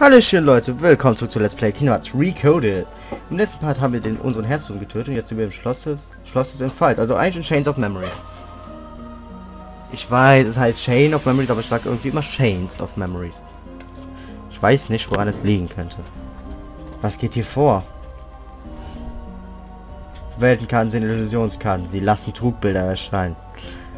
Hallöchen Leute, willkommen zurück zu Let's Play Kingdom Recoded. Im letzten Part haben wir den unseren Herzog getötet und jetzt sind wir im Schloss des, Schloss also Ancient Chains of Memory. Ich weiß, es heißt Chain of Memories, aber ich sage irgendwie immer Chains of Memories. Ich weiß nicht, woran es liegen könnte. Was geht hier vor? Weltenkarten sind Illusionskarten. Sie lassen Trugbilder erscheinen.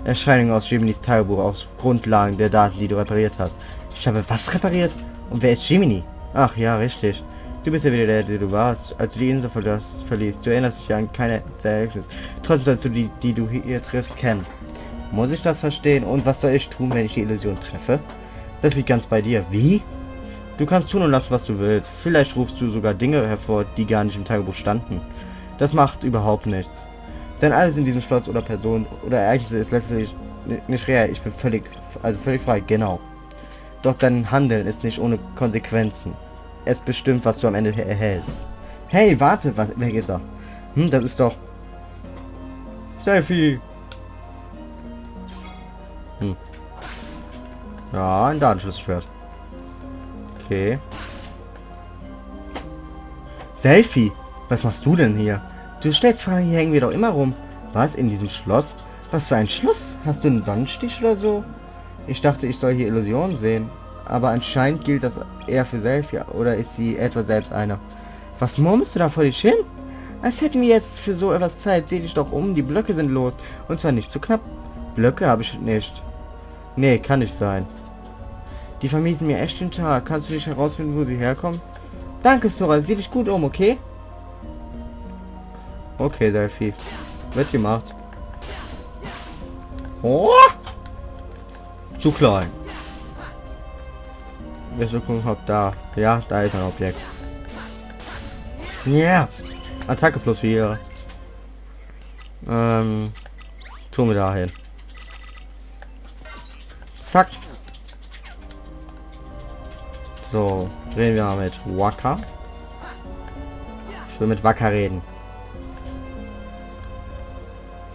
Erscheinungen aus Jiminy's Tagebuch, aus Grundlagen der Daten, die du repariert hast. Ich habe was repariert? Und wer ist Jiminy? Ach ja, richtig. Du bist ja wieder der, der du warst, als du die Insel verlas verließt. Du erinnerst dich an keine Ereignisse. Trotzdem sollst du die, die du hier triffst, kennen. Muss ich das verstehen? Und was soll ich tun, wenn ich die Illusion treffe? Das liegt ganz bei dir. Wie? Du kannst tun und lassen, was du willst. Vielleicht rufst du sogar Dinge hervor, die gar nicht im Tagebuch standen. Das macht überhaupt nichts. Denn alles in diesem Schloss oder Person oder Ereignisse ist letztlich nicht real. Ich bin völlig, also völlig frei, genau. Doch dein Handeln ist nicht ohne Konsequenzen. Es bestimmt, was du am Ende erhältst. Hey, warte, was, wer ist er? Hm, das ist doch... Selfie. Hm. Ja, ein Datenschutzschwert. Okay. Selfie, was machst du denn hier? Du stellst Fragen, hier hängen wir doch immer rum. Was, in diesem Schloss? Was für ein Schloss? Hast du einen Sonnenstich oder so? Ich dachte, ich soll hier Illusionen sehen. Aber anscheinend gilt das eher für Selfie. Oder ist sie etwa selbst einer? Was murmelst du da vor dich hin? Als hätten wir jetzt für so etwas Zeit. Seh dich doch um, die Blöcke sind los. Und zwar nicht zu knapp. Blöcke habe ich nicht. Nee, kann nicht sein. Die vermiesen mir echt den Tag. Kannst du dich herausfinden, wo sie herkommen? Danke, Sora. Sieh dich gut um, okay? Okay, Selfie. Wird gemacht. Oh! Zu klein. Wir suchen ob da. Ja, da ist ein Objekt. Ja. Yeah. Attacke plus 4. Ähm. Tun wir dahin. Zack. So, drehen wir mal mit Waka. Ich will mit Waka reden.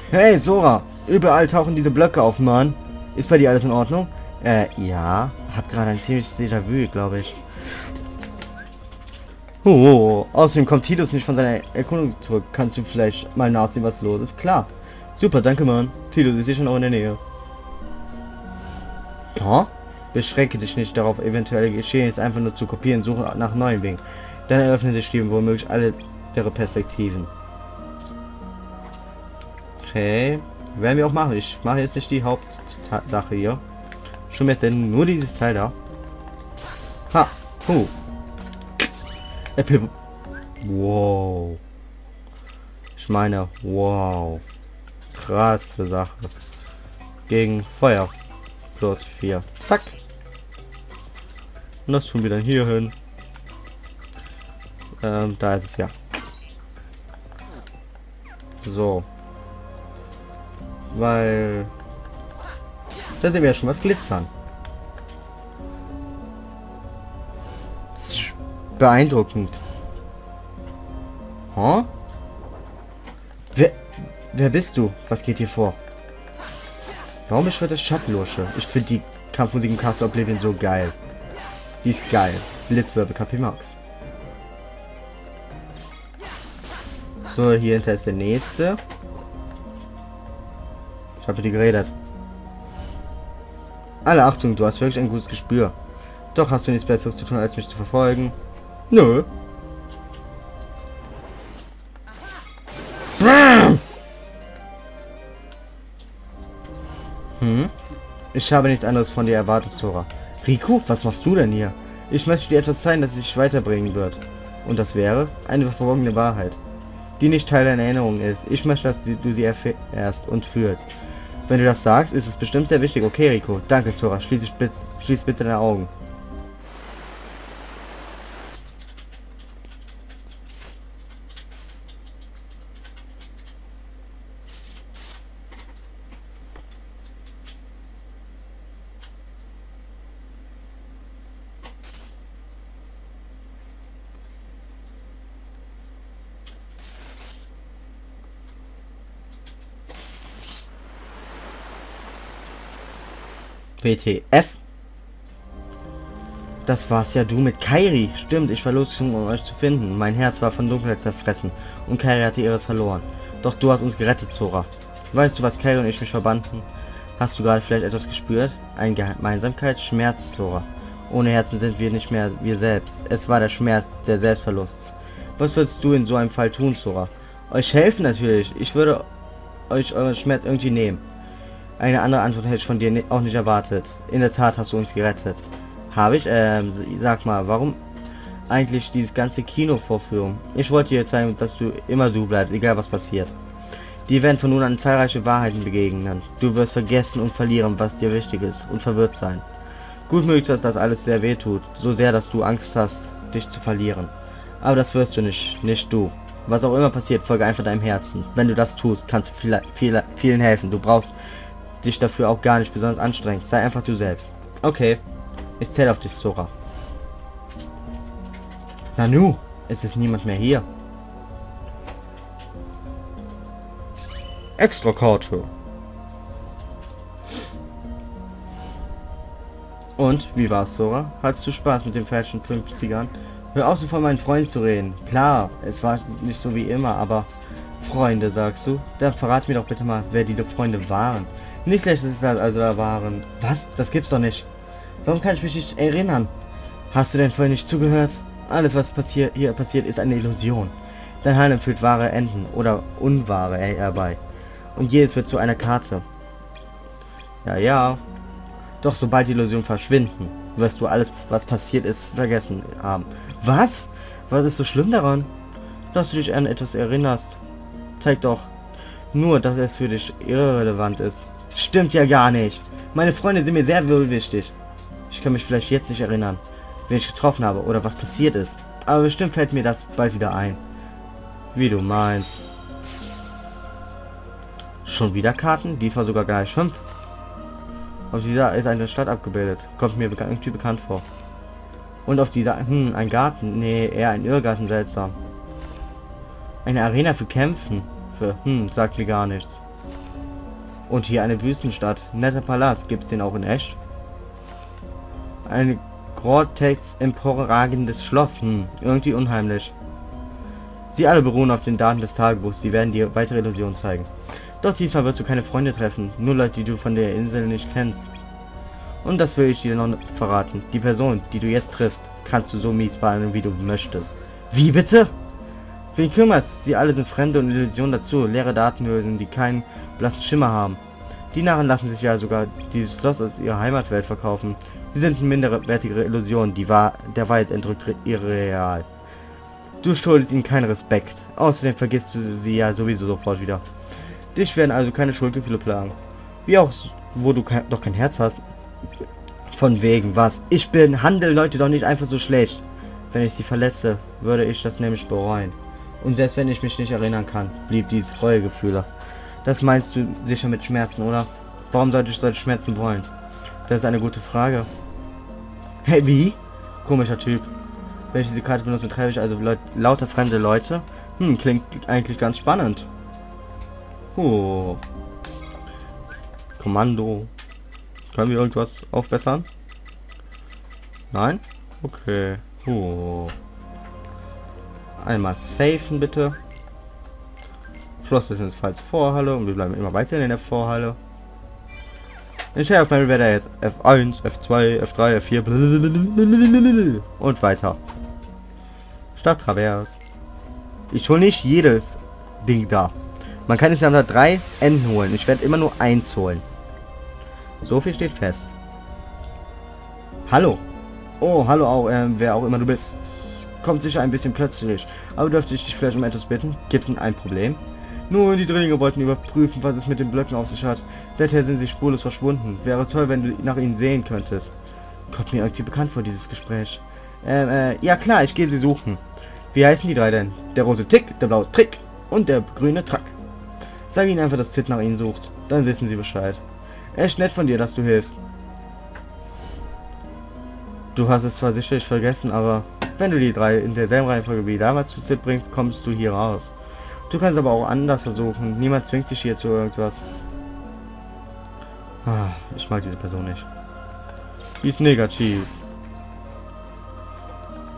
Hey Sora, überall tauchen diese Blöcke auf, Mann. Ist bei dir alles in Ordnung? Äh, ja. Hab gerade ein ziemliches Déjà-vu, glaube ich. Oh, außerdem kommt Titus nicht von seiner Erkundung zurück. Kannst du vielleicht mal nachsehen, was los ist? Klar. Super, danke, Mann. Titus ist hier schon auch in der Nähe. Oh? Beschränke dich nicht darauf, eventuelle Geschehnisse einfach nur zu kopieren, suche nach neuen Wegen. Dann eröffnen sich die womöglich alle ihre Perspektiven. Okay, werden wir auch machen. Ich mache jetzt nicht die Hauptsache hier. Schon jetzt denn nur dieses Teil da. Ha, huh. Apple. Wow. Ich meine, wow. Krasse Sache. Gegen Feuer. Plus 4. Zack. Und das tun wir dann hier hin. Ähm, da ist es ja. So. Weil... Da sehen wir ja schon was glitzern. Beeindruckend. Huh? Wer, wer bist du? Was geht hier vor? Warum beschwört das Schattenlosche? Ich finde die Kampfmusik im Castle Oblivion so geil. Die ist geil. Blitzwirbel KP Max. So, hier hinter ist der nächste. Ich habe die geredet. Alle Achtung, du hast wirklich ein gutes Gespür. Doch hast du nichts Besseres zu tun, als mich zu verfolgen. Nö. Hm? Ich habe nichts anderes von dir erwartet, Zora. Riku, was machst du denn hier? Ich möchte dir etwas zeigen, das dich weiterbringen wird. Und das wäre eine verborgene Wahrheit, die nicht Teil deiner Erinnerung ist. Ich möchte, dass du sie erfährst und fühlst. Wenn du das sagst, ist es bestimmt sehr wichtig. Okay, Rico. Danke, Sora. Schließ, schließ bitte deine Augen. WTF? Das war's ja du mit Kairi. Stimmt, ich war losgezogen, um euch zu finden. Mein Herz war von Dunkelheit zerfressen und Kairi hatte ihres verloren. Doch du hast uns gerettet, Zora. Weißt du, was Kairi und ich mich verbanden? Hast du gerade vielleicht etwas gespürt? Eine Gemeinsamkeit? Schmerz, Zora. Ohne Herzen sind wir nicht mehr wir selbst. Es war der Schmerz der Selbstverlusts. Was würdest du in so einem Fall tun, Zora? Euch helfen natürlich. Ich würde euch euren Schmerz irgendwie nehmen. Eine andere Antwort hätte ich von dir auch nicht erwartet. In der Tat hast du uns gerettet. Habe ich? Ähm, sag mal, warum eigentlich dieses ganze Kino-Vorführung? Ich wollte dir zeigen, dass du immer du bleibst, egal was passiert. Die werden von nun an zahlreiche Wahrheiten begegnen. Du wirst vergessen und verlieren, was dir wichtig ist und verwirrt sein. Gut möglich, dass das alles sehr weh tut, so sehr, dass du Angst hast, dich zu verlieren. Aber das wirst du nicht, nicht du. Was auch immer passiert, folge einfach deinem Herzen. Wenn du das tust, kannst du viel, viel, vielen helfen. Du brauchst dich dafür auch gar nicht besonders anstrengen. Sei einfach du selbst. Okay. Ich zähle auf dich, Sora. Nanu, es ist niemand mehr hier. Extra Karte. Und, wie war's, Sora? Hattest du Spaß mit den falschen 50ern? Hör auf, so von meinen Freunden zu reden. Klar, es war nicht so wie immer, aber... Freunde, sagst du? Dann verrat mir doch bitte mal, wer diese Freunde waren. Nicht schlecht, dass es also da waren. Was? Das gibt's doch nicht. Warum kann ich mich nicht erinnern? Hast du denn vorhin nicht zugehört? Alles, was passiert hier passiert, ist eine Illusion. Dein Heim empfiehlt wahre Enden oder unwahre herbei. Und jedes wird zu einer Karte. Ja, ja. Doch sobald die Illusion verschwinden, wirst du alles, was passiert ist, vergessen haben. Was? Was ist so schlimm daran? Dass du dich an etwas erinnerst. Zeigt doch nur, dass es für dich irrelevant ist. Stimmt ja gar nicht. Meine Freunde sind mir sehr wohl wichtig. Ich kann mich vielleicht jetzt nicht erinnern, wen ich getroffen habe oder was passiert ist. Aber bestimmt fällt mir das bald wieder ein. Wie du meinst. Schon wieder Karten? Diesmal sogar gleich fünf. Auf dieser ist eine Stadt abgebildet. Kommt mir bekan irgendwie bekannt vor. Und auf dieser... Hm, ein Garten. Nee, eher ein Irrgarten seltsam. Eine Arena für Kämpfen. Für... Hm, sagt mir gar nichts. Und hier eine Wüstenstadt. Netter Palast. Gibt's den auch in echt? Ein Cortex emporragendes Schloss. Hm, irgendwie unheimlich. Sie alle beruhen auf den Daten des Tagebuchs. Sie werden dir weitere Illusionen zeigen. Doch diesmal wirst du keine Freunde treffen. Nur Leute, die du von der Insel nicht kennst. Und das will ich dir noch verraten. Die Person, die du jetzt triffst, kannst du so mies behandeln, wie du möchtest. Wie bitte? Wie kümmerst? Sie alle sind Fremde und Illusionen dazu. Leere Datenhülsen, die keinen blassen Schimmer haben. Die Narren lassen sich ja sogar dieses Schloss als ihre Heimatwelt verkaufen. Sie sind minderwertige Illusionen, die war der Wald entrückt irreal. Du schuldest ihnen keinen Respekt. Außerdem vergisst du sie ja sowieso sofort wieder. Dich werden also keine Schuldgefühle plagen. Wie auch, wo du kein, doch kein Herz hast. Von wegen was? Ich bin, handel Leute doch nicht einfach so schlecht. Wenn ich sie verletze, würde ich das nämlich bereuen. Und selbst wenn ich mich nicht erinnern kann, blieb dies Reuegefühle. Das meinst du sicher mit Schmerzen, oder? Warum sollte ich solche Schmerzen wollen? Das ist eine gute Frage. Hey, wie? Komischer Typ. Wenn ich diese Karte benutze, treffe ich also Leut lauter fremde Leute. Hm, klingt eigentlich ganz spannend. Oh. Kommando. Können wir irgendwas aufbessern? Nein? Okay. Oh. Einmal safen bitte. Schloss ist jetzt falls Vorhalle und wir bleiben immer weiter in der Vorhalle. Ich auf meinem Wetter jetzt F1, F2, F3, F4 und weiter. Stadttravers. Ich hole nicht jedes Ding da. Man kann es ja unter drei Enden holen. Ich werde immer nur eins holen. So viel steht fest. Hallo. Oh, hallo auch, äh, wer auch immer du bist. Kommt sicher ein bisschen plötzlich. Aber dürfte ich dich vielleicht um etwas bitten? Gibt es ein Problem? Nun, die Drillinge wollten überprüfen, was es mit den Blöcken auf sich hat. Seither sind sie spurlos verschwunden. Wäre toll, wenn du nach ihnen sehen könntest. Kommt mir irgendwie bekannt vor, dieses Gespräch. Ähm, äh, ja klar, ich gehe sie suchen. Wie heißen die drei denn? Der rote Tick, der blaue Trick und der grüne Track. Sag ihnen einfach, dass Zit nach ihnen sucht. Dann wissen sie Bescheid. Echt nett von dir, dass du hilfst. Du hast es zwar sicherlich vergessen, aber wenn du die drei in derselben Reihenfolge wie damals zu Zit bringst, kommst du hier raus. Du kannst aber auch anders versuchen. Niemand zwingt dich hier zu irgendwas. Ah, ich mag diese Person nicht. Die ist negativ.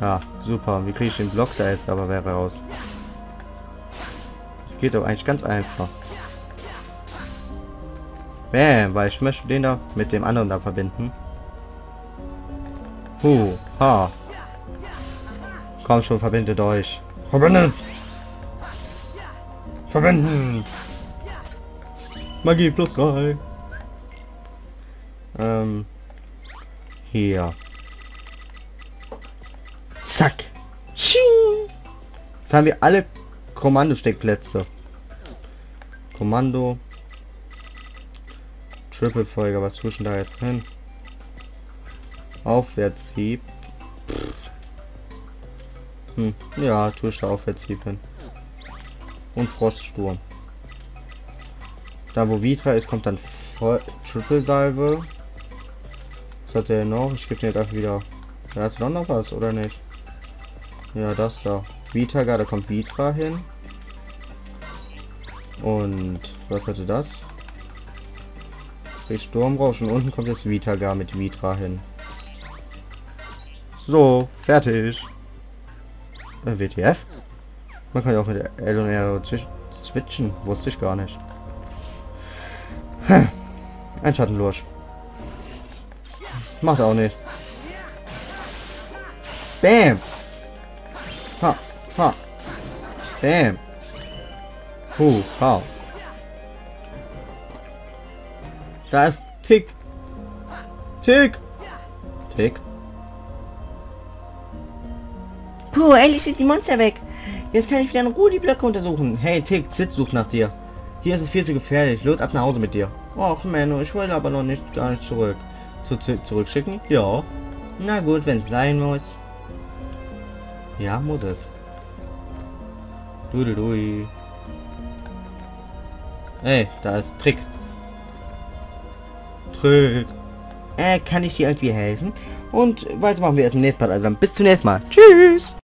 Ja, super. Wie kriege ich den Block da jetzt aber wer raus? Das geht doch eigentlich ganz einfach. Bam, weil ich möchte den da mit dem anderen da verbinden. Huh, ha. Komm schon, verbindet euch. Verbindet! Verbinden! Magie plus 3. Ähm. Hier. Zack. Sching. Jetzt haben wir alle Kommandosteckplätze. Kommando. Triple Folger, was zwischen da jetzt hin? Aufwärtshieb. Hm, ja, Aufwärtshieb hin. Und Froststurm. Da wo Vitra ist, kommt dann voll Triple Salve. Was hat der noch? Ich gebe den jetzt einfach wieder. Da hat doch noch was, oder nicht? Ja, das da. Vita, da kommt Vitra hin. Und was hatte das? Ich Sturmrausch und unten kommt jetzt Vitagar mit Vitra hin. So, fertig. Äh, WTF? Man kann ja auch mit L und R switchen. Wusste ich gar nicht. Ein Schattenlursch. Macht auch nicht. Bam! Ha, ha. Bam. Puh, ha. Da ist Tick. Tick. Tick. Puh, endlich sind die Monster weg. Jetzt kann ich wieder in Ruhe die Blöcke untersuchen. Hey, Tick, Zit sucht nach dir. Hier ist es viel zu gefährlich. Los, ab nach Hause mit dir. Och, Menno, ich wollte aber noch nicht gar nicht zurück. Zu, zu, zurückschicken? Ja. Na gut, wenn es sein muss. Ja, muss es. Dudelui. Ey, da ist Trick. Trick. Äh, kann ich dir irgendwie helfen? Und weiter machen wir erst im nächsten Part. Also bis zum nächsten Mal. Tschüss.